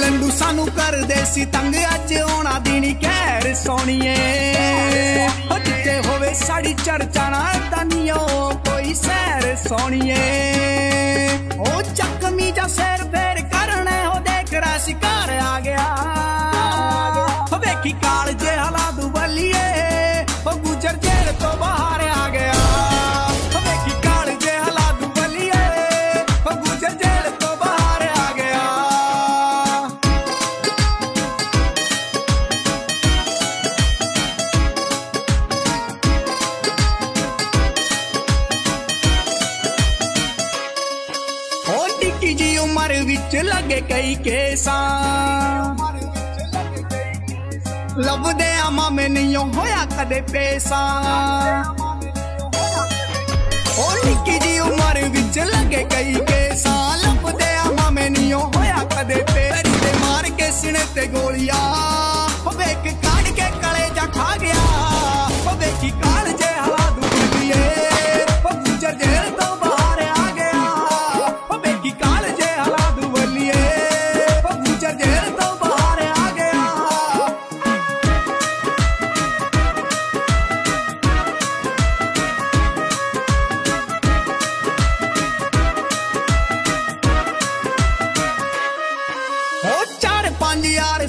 ਲੰਡੂ ਸਾਨੂੰ ਕਰਦੇ ਸੀ ਤੰਗ, ਅੱਜ ਆਉਣਾ ਦੇਣੀ ਕਹਿਰ ਸੋਣੀਏ ਉਹ ਜਿੱਤੇ ਹੋਵੇ ਸਾਡੀ ਚਰਚਾ ਨਾ ਤਨੀਓ ਕੋਈ ਸੈਰ ਸੋਣੀਏ ਉਹ ਚੱਕਮੀ ਜਾਂ ਸੈਰ ਫੇਰ ਕਰਨੇ ਉਹ ਦੇਖ ਰਾ ਸ਼ਿਕਾਰ ਆ ਗਿਆ। ਦੂ ਬੱਲੀਏ ਉਹ ਤੋਂ ਬਾਹਰ ਆ ਗਿਆ। ਕਾਲ ਜੇ ਹਲਾ ਦੂ ਬੱਲੀਏ ਉਹ ਗੁਜਰ ਜੇਲ ਤੋਂ ਬਾਹਰ ਆ ਗਿਆ। ਟਿੱਕੀ ਜੀ ਉਮਰ ਵਿੱਚ ਲੱਗੇ ਕਈ ਕੇਸਾਂ। ਲੱਭਦੇ ਆ ਮਾਮੇ ਨਹੀਂ ਹੋਇਆ ਕਦੇ ਪੈਸਾ ਉਹ ਨਿੱਕੀ ਜੀ ਉਮਰ ਵਿੱਚ ਲੱਗੇ ਕਈ ਕੇਸਾਂ ਲੱਭਦੇ ਆ ਮਾਮੇ ਨਹੀਂ ਹੋਇਆ ਕਦੇ ਪੈਰੀ ਤੇ ਮਾਰ ਕੇ ਸਿਣੇ ਤੇ ਗੋਲੀਆਂ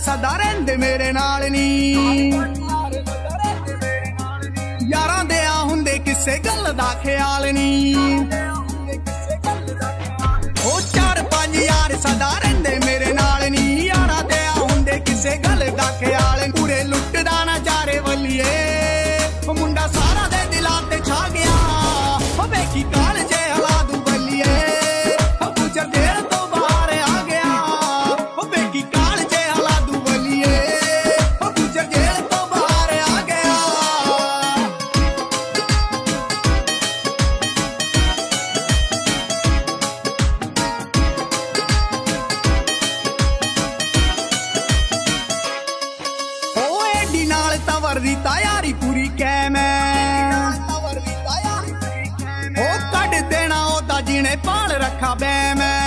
ਸਦਾ ਰਹਿੰਦੇ ਮੇਰੇ ਨਾਲ ਨੀ। ਯਾਰਾਂ ਦੇ ਆ ਹੁੰਦੇ ਕਿਸੇ ਗੱਲ ਦਾ ਖਿਆਲ ਨੀ। ਉਹਦਾ ਜਿਹਨੇ ਪਾਲ ਰੱਖਾ ਬੈ ਮੈਂ।